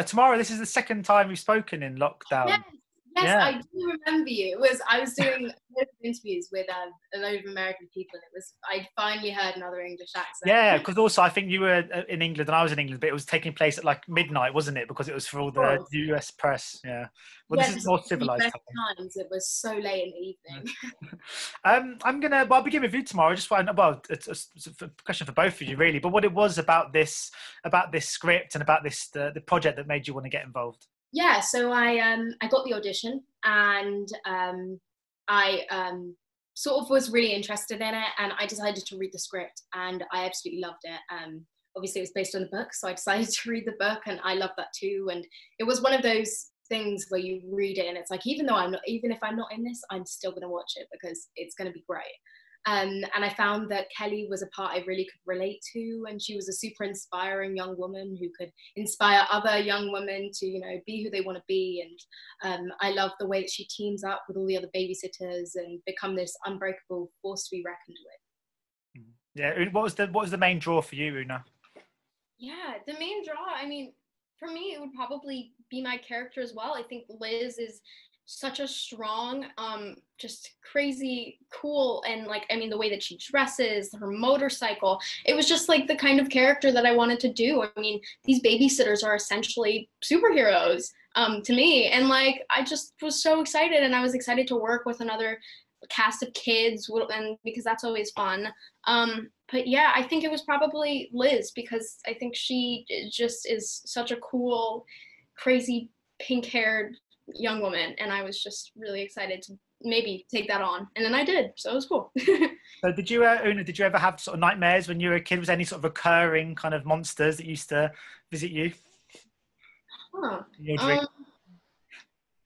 Tamara. This is the second time we've spoken in lockdown. Yes, yes, Yeah. I do remember you. It was I was doing interviews with um, a load of American people. And it was I finally heard another English accent. Yeah, because also I think you were uh, in England and I was in England, but it was taking place at like midnight, wasn't it? Because it was for all the US press. Yeah. Well, Yeah, this is more civilized. times. It was so late in the evening. Um, I'm gonna. Well, I'll begin with you Tamara. I just want. Well, it's a, it's a question for both of you, really. But what it was about this, about this script and about this the, the project that made you want to get involved. Yeah so i um i got the audition and um i um sort of was really interested in it and i decided to read the script and i absolutely loved it. Um obviously it was based on the book so i decided to read the book and i loved that too. And it was one of those things where you read it and it's like even though i'm not even if i'm not in this i'm still going to watch it because it's going to be great um, and I found that Kelly was a part I really could relate to, and she was a super inspiring young woman who could inspire other young women to, you know, be who they want to be. And um, I love the way that she teams up with all the other babysitters and become this unbreakable force to be reckoned with. Yeah. What was the What was the main draw for you, Oona? Yeah, the main draw, I mean, for me, it would probably be my character as well. I think Liz is such a strong, um, just crazy cool, and like, I mean, the way that she dresses, her motorcycle, it was just like the kind of character that I wanted to do. I mean, these babysitters are essentially superheroes um, to me, and like, I just was so excited, and I was excited to work with another cast of kids, and because that's always fun. Um, but yeah, I think it was probably Liz because I think she just is such a cool, crazy pink haired young woman. And I was just really excited to maybe take that on. And then I did. So it was cool. So did you, uh, Oona? Did you ever have sort of nightmares when you were a kid? Was there any sort of recurring kind of monsters that used to visit you huh. in your dream? Um,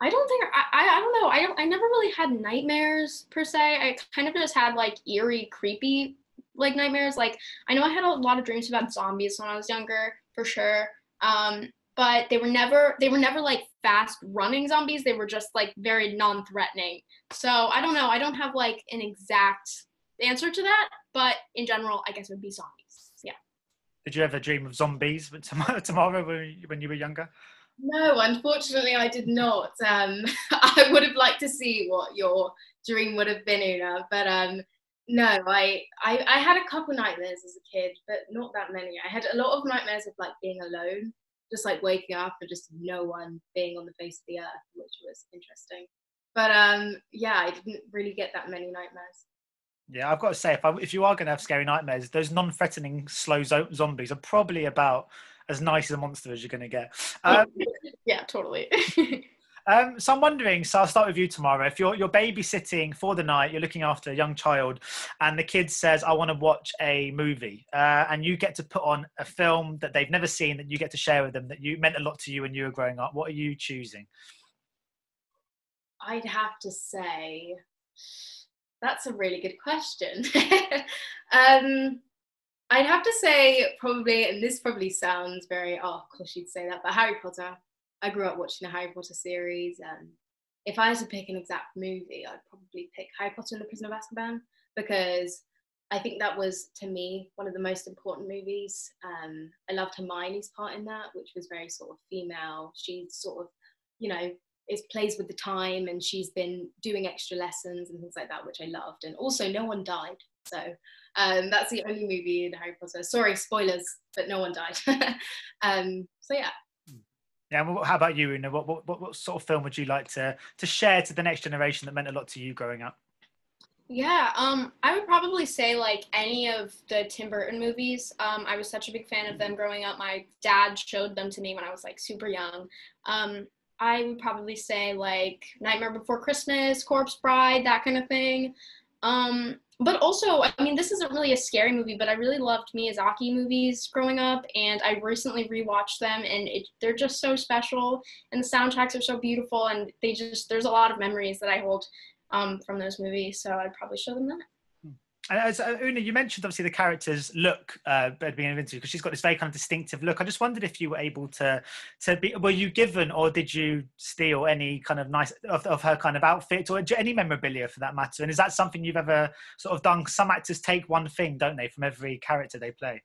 I don't think I, I I don't know. I don't I never really had nightmares per se. I kind of just had like eerie, creepy like nightmares. Like I know I had a lot of dreams about zombies when I was younger, for sure. Um, but they were never they were never like fast running zombies. They were just like very non-threatening. So I don't know. I don't have like an exact answer to that, but in general, I guess it would be zombies. Yeah. Did you ever dream of zombies Tamara, Tamara when you- when you were younger? No, unfortunately, I did not. Um, I would have liked to see what your dream would have been, Oona, but um, no, I, I I had a couple nightmares as a kid, but not that many. I had a lot of nightmares of like being alone, just like waking up and just no one being on the face of the earth, which was interesting. But um, yeah, I didn't really get that many nightmares. Yeah, I've got to say, if I, if you are going to have scary nightmares, those non-threatening slow zo- zombies are probably about as nice as a monster as you're going to get. Um, yeah, totally. Um, so I'm wondering, so I'll start with you Tamara. If you're you're babysitting for the night, you're looking after a young child, and the kid says, "I want to watch a movie," uh, and you get to put on a film that they've never seen that you get to share with them that you meant a lot to you when you were growing up. What are you choosing? I'd have to say that's a really good question. um, I'd have to say probably, and this probably sounds very oh, of course you'd say that, but Harry Potter. I grew up watching the Harry Potter series, and if I had to pick an exact movie, I'd probably pick Harry Potter and the Prisoner of Azkaban because I think that was to me one of the most important movies. Um, I loved Hermione's part in that, which was very sort of female. She's sort of, you know, it plays with the time and she's been doing extra lessons and things like that, which I loved. And also, no one died. So um, that's the only movie in Harry Potter. Sorry, spoilers, but no one died. um, so yeah. Yeah, well, how about you, Oona? What, what what sort of film would you like to to share to the next generation that meant a lot to you growing up? Yeah, um, I would probably say like any of the Tim Burton movies. Um, I was such a big fan of them growing up. My dad showed them to me when I was like super young. Um, I would probably say like Nightmare Before Christmas, Corpse Bride, that kind of thing. Um, but also, I mean, this isn't really a scary movie, but I really loved Miyazaki movies growing up, and I recently rewatched them, and it, they're just so special, and the soundtracks are so beautiful, and they just there's a lot of memories that I hold um, from those movies, so I'd probably show them that. And as uh, Oona, you mentioned obviously the character's look uh, at the beginning of interview because she's got this very kind of distinctive look. I just wondered if you were able to to be were you given or did you steal any kind of nice of, of her kind of outfit or any memorabilia for that matter? And is that something you've ever sort of done? Some actors take one thing, don't they, from every character they play?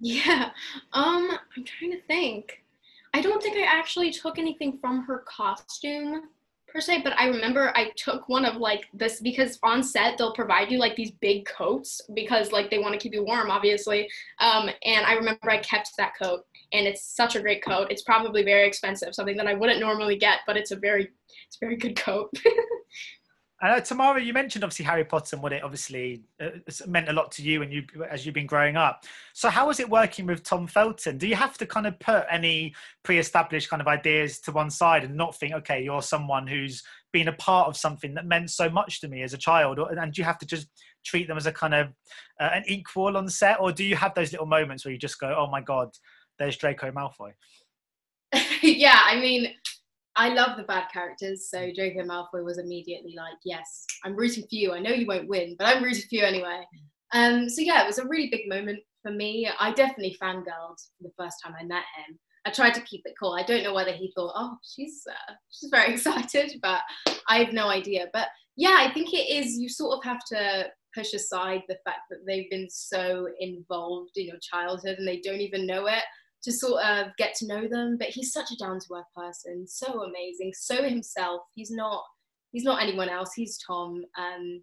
Yeah. Um, I'm trying to think. I don't think I actually took anything from her costume per se, but I remember I took one of like this because on set they'll provide you like these big coats because like they want to keep you warm, obviously. Um, and I remember I kept that coat, and it's such a great coat. It's probably very expensive, something that I wouldn't normally get, but it's a very, it's a very good coat. Uh, Tamara, you mentioned obviously Harry Potter and what it obviously uh, meant a lot to you and you as you've been growing up. So how was it working with Tom Felton? Do you have to kind of put any pre-established kind of ideas to one side and not think, okay, you're someone who's been a part of something that meant so much to me as a child, or, and do you have to just treat them as a kind of uh, an equal on set, or do you have those little moments where you just go, oh my god, there's Draco Malfoy? yeah, I mean, I love the bad characters, so Draco Malfoy was immediately like, "Yes, I'm rooting for you. I know you won't win, but I'm rooting for you anyway." Um, so yeah, it was a really big moment for me. I definitely fangirled the first time I met him. I tried to keep it cool. I don't know whether he thought, "Oh, she's uh, she's very excited," but I have no idea. But yeah, I think it is. You sort of have to push aside the fact that they've been so involved in your childhood and they don't even know it to sort of get to know them. But he's such a down to earth person, so amazing, so himself. He's not he's not anyone else. He's Tom. Um,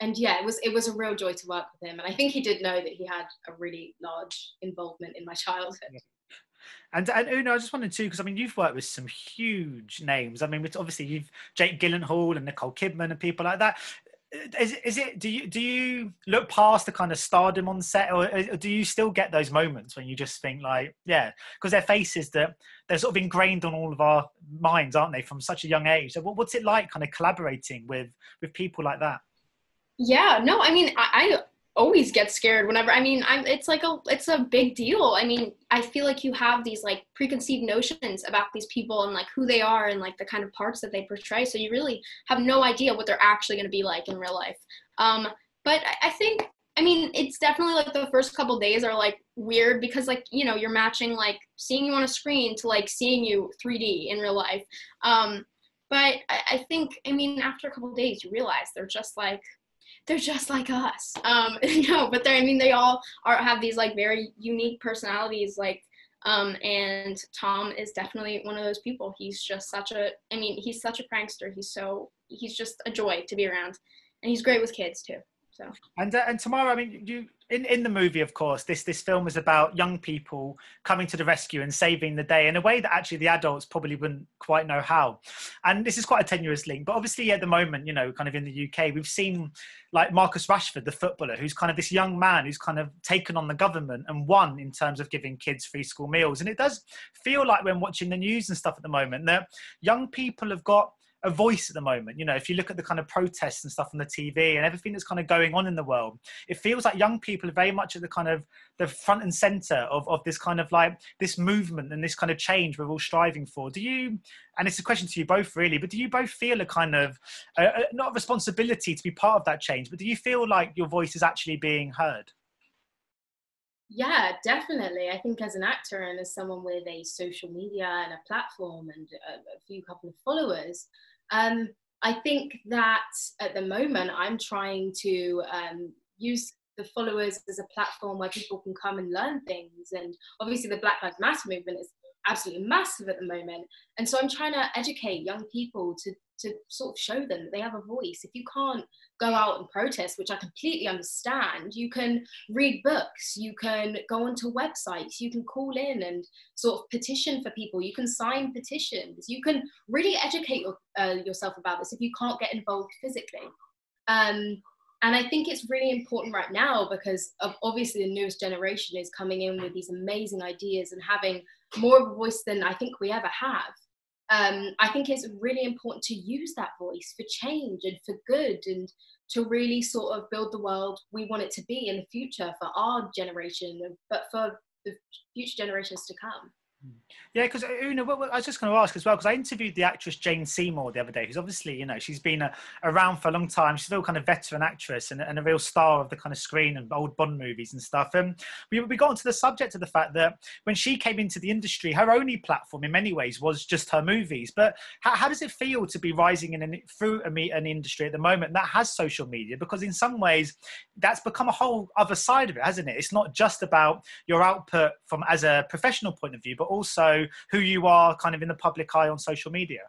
and yeah, it was it was a real joy to work with him. And I think he did know that he had a really large involvement in my childhood. And, and Oona, I just wanted to, because I mean, you've worked with some huge names. I mean, obviously you've Jake Gyllenhaal and Nicole Kidman and people like that is, is it do you do you look past the kind of stardom on set or, or do you still get those moments when you just think like yeah because they're faces that they're sort of ingrained on all of our minds aren't they from such a young age? So what, what's it like kind of collaborating with with people like that? Yeah no i mean i, always get scared whenever i mean i'm it's like a it's a big deal. I mean i feel like you have these like preconceived notions about these people and like who they are and like the kind of parts that they portray. So you really have no idea what they're actually going to be like in real life. Um but I, I think i mean it's definitely like the first couple days are like weird because like you know you're matching like seeing you on a screen to like seeing you 3d in real life. Um but I, I think i mean after a couple days you realize they're just like they're just like us. Um, no, but they're, I mean, they all are have these like very unique personalities. Like, um, and Tom is definitely one of those people. He's just such a, I mean, he's such a prankster. He's so, he's just a joy to be around, and he's great with kids too. So. And uh, and Tamara, I mean, you in in the movie, of course, this this film is about young people coming to the rescue and saving the day in a way that actually the adults probably wouldn't quite know how. And this is quite a tenuous link, but obviously at the moment, you know, kind of in the UK, we've seen like Marcus Rashford, the footballer, who's kind of this young man who's kind of taken on the government and won in terms of giving kids free school meals. And it does feel like when watching the news and stuff at the moment that young people have got a voice at the moment. You know, if you look at the kind of protests and stuff on the TV and everything that's kind of going on in the world, it feels like young people are very much at the kind of the front and center of, of this kind of like this movement and this kind of change we're all striving for. Do you, and it's a question to you both really, but do you both feel a kind of, uh, not a responsibility to be part of that change, but do you feel like your voice is actually being heard? Yeah, definitely. I think as an actor and as someone with a social media and a platform and a, a few couple of followers, um, I think that at the moment I'm trying to um, use the followers as a platform where people can come and learn things. And obviously, the Black Lives Matter movement is absolutely massive at the moment. And so I'm trying to educate young people to to sort of show them that they have a voice. If you can't go out and protest, which I completely understand, you can read books, you can go onto websites, you can call in and sort of petition for people, you can sign petitions, you can really educate your, uh, yourself about this if you can't get involved physically. Um, and I think it's really important right now because obviously the newest generation is coming in with these amazing ideas and having more of a voice than I think we ever have um, I think it's really important to use that voice for change and for good and to really sort of build the world we want it to be in the future for our generation, but for the future generations to come. Yeah, because uh, Oona, I was just going to ask as well because I interviewed the actress Jane Seymour the other day, who's obviously, you know, she's been a, uh, around for a long time. She's a real kind of veteran actress and, and, a real star of the kind of screen and old Bond movies and stuff. And we, we got onto the subject of the fact that when she came into the industry, her only platform in many ways was just her movies. But how, how does it feel to be rising in an, through an industry at the moment that has social media? Because in some ways, that's become a whole other side of it, hasn't it? It's not just about your output from as a professional point of view, but also who you are kind of in the public eye on social media.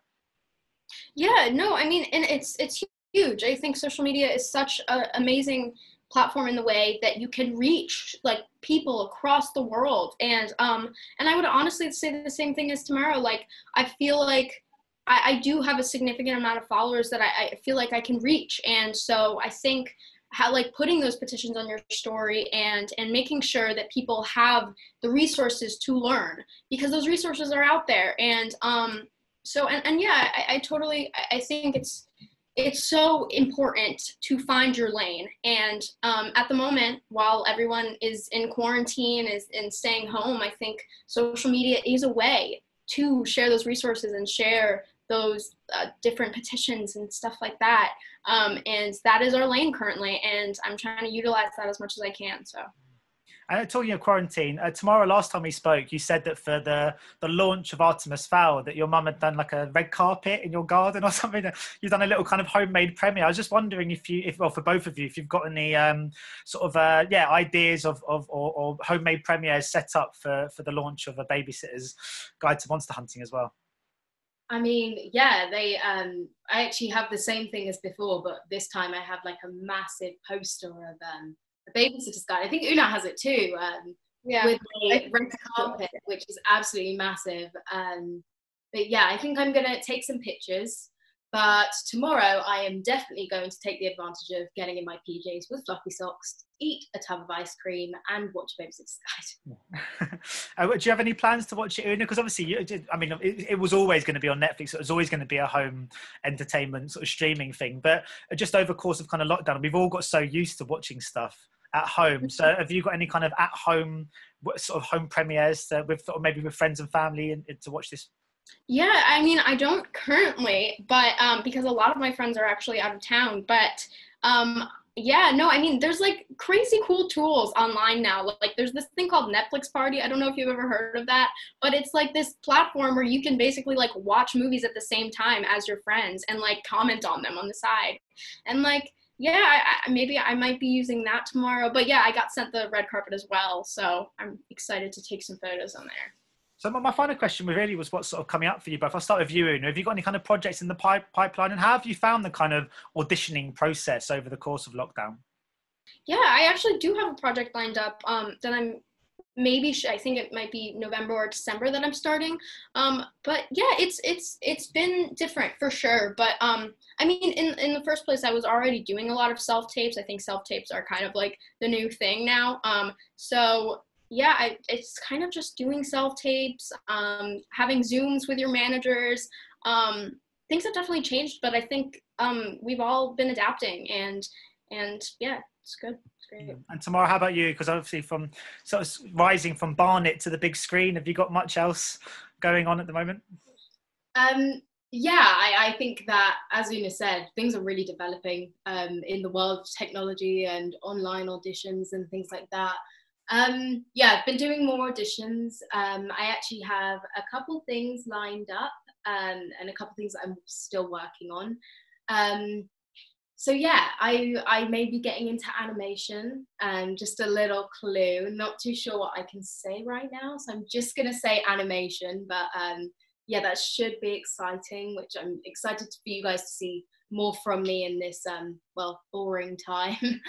Yeah, no, I mean, and it's it's huge. I think social media is such an amazing platform in the way that you can reach like people across the world and um and i would honestly say the same thing as Tamara like i feel like I, I do have a significant amount of followers that I, I feel like i can reach and so i think how like putting those petitions on your story and and making sure that people have the resources to learn because those resources are out there and um so and, and yeah I, I totally i think it's it's so important to find your lane. And um, at the moment, while everyone is in quarantine, is in staying home, I think social media is a way to share those resources and share those uh, different petitions and stuff like that. Um, and that is our lane currently, and I'm trying to utilize that as much as I can. So. And talking of quarantine, uh, Tamara, last time we spoke, you said that for the the launch of Artemis Fowl, that your mum had done like a red carpet in your garden or something. You've done a little kind of homemade premiere. I was just wondering if you, if well, for both of you, if you've got any um, sort of uh, yeah ideas of of or, or homemade premieres set up for for the launch of a Babysitter's Guide to Monster Hunting as well. I mean, yeah, they. Um, I actually have the same thing as before, but this time I have like a massive poster of um, a babysitter's guide. I think Oona has it too. Um, yeah. With a red carpet, which is absolutely massive. Um, but yeah, I think I'm gonna take some pictures. But tomorrow, I am definitely going to take the advantage of getting in my PJs with fluffy socks, eat a tub of ice cream, and watch Babysitter's Guide. uh, do you have any plans to watch it, Oona? Because obviously, you did, I mean, it, it was always going to be on Netflix. It was always going to be a home entertainment sort of streaming thing. But just over the course of kind of lockdown, we've all got so used to watching stuff at home. So, have you got any kind of at home sort of home premieres to, with, or maybe with friends and family, and, and to watch this yeah, I mean, I don't currently, but um, because a lot of my friends are actually out of town. But um, yeah, no, I mean, there's like crazy cool tools online now. Like, there's this thing called Netflix Party. I don't know if you've ever heard of that, but it's like this platform where you can basically like watch movies at the same time as your friends and like comment on them on the side. And like, yeah, I, I, maybe I might be using that tomorrow. But yeah, I got sent the red carpet as well, so I'm excited to take some photos on there. So my, final question really was what's sort of coming up for you both. I'll start with you. Have you got any kind of projects in the pipe, pipeline and how have you found the kind of auditioning process over the course of lockdown? Yeah, I actually do have a project lined up um, that I'm maybe I think it might be November or December that I'm starting. Um, but yeah, it's it's it's been different for sure. But um, I mean, in in the first place, I was already doing a lot of self tapes. I think self tapes are kind of like the new thing now. Um, so yeah, I, it's kind of just doing self tapes, um, having Zooms with your managers. Um, things have definitely changed, but I think um, we've all been adapting, and and yeah, it's good. It's great. And Tamara, how about you? Because obviously, from sort of rising from Barnet to the big screen, have you got much else going on at the moment? Um, yeah, I, I, think that, as Oona said, things are really developing um, in the world of technology and online auditions and things like that. Um, yeah, I've been doing more auditions. Um, I actually have a couple things lined up um, and a couple things I'm still working on. Um, so yeah, I I may be getting into animation. Um, just a little clue. Not too sure what I can say right now, so I'm just gonna say animation. But um, yeah, that should be exciting. Which I'm excited for you guys to see more from me in this um, well boring time.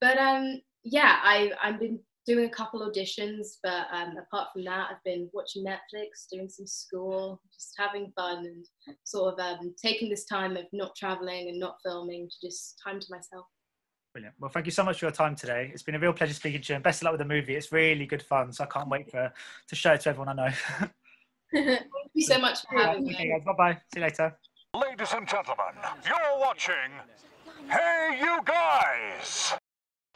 but um, yeah, I I've been doing a couple auditions, but um, apart from that, I've been watching Netflix, doing some school, just having fun, and sort of um, taking this time of not traveling and not filming to just time to myself. Brilliant. Well, thank you so much for your time today. It's been a real pleasure speaking to you, and best of luck with the movie. It's really good fun, so I can't wait for to show it to everyone I know. thank you so much for having me. Okay, bye bye. See you later. Ladies and gentlemen, you're watching Hey You Guys!